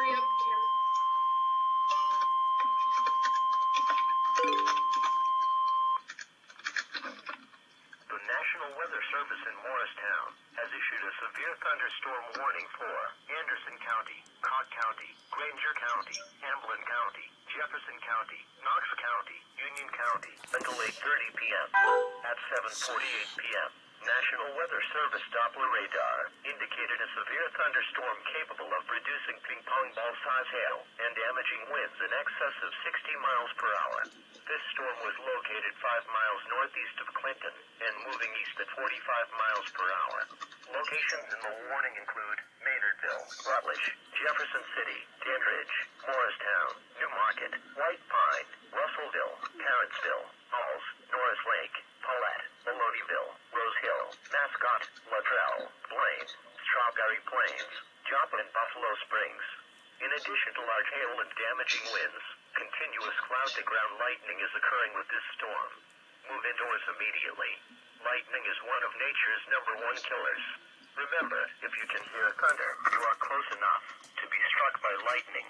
Hurry up, The National Weather Service in Morristown has issued a severe thunderstorm warning for Anderson County, Cobb County, Grainger County, Hamblen County, Jefferson County, Knox County, Union County until 8.30 p.m. at 7.48 p.m. National Weather Service Doppler radar indicated a severe thunderstorm capable of producing ping pong ball size hail and damaging winds in excess of 60 miles per hour. This storm was located 5 miles northeast of Clinton and moving east at 45 miles per hour. Locations in the warning include Maynardville, Rutledge, Jefferson City, Dandridge, Morristown, New Market, White Mascot, Luttrell, Blaine, Strawberry Plains, Joplin, Buffalo Springs. In addition to large hail and damaging winds, continuous cloud-to-ground lightning is occurring with this storm. Move indoors immediately. Lightning is one of nature's number one killers. Remember, if you can hear thunder, you are close enough to be struck by lightning.